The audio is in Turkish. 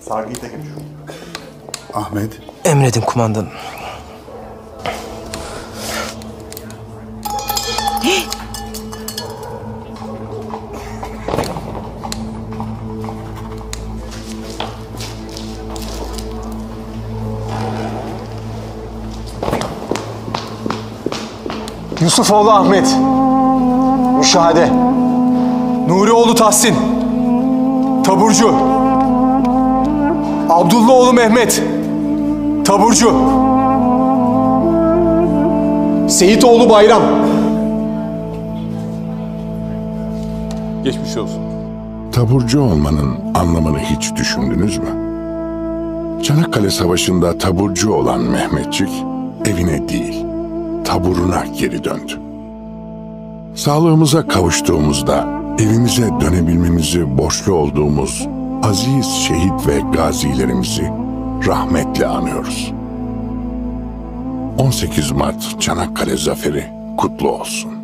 Sargıyı tek geçiyor. Ahmet, Emredin kumandanım. Yusufoğlu Ahmet. Müşahede. Nurioğlu Tahsin. Taburcu. Abdullaoğlu Mehmet. Taburcu. Seyitoğlu Bayram. Geçmiş olsun. Taburcu olmanın anlamını hiç düşündünüz mü? Çanakkale Savaşı'nda taburcu olan Mehmetçik evine değil, taburuna geri döndü. Sağlığımıza kavuştuğumuzda evimize dönebilmemizi borçlu olduğumuz aziz şehit ve gazilerimizi rahmetle anıyoruz. 18 Mart Çanakkale Zaferi kutlu olsun.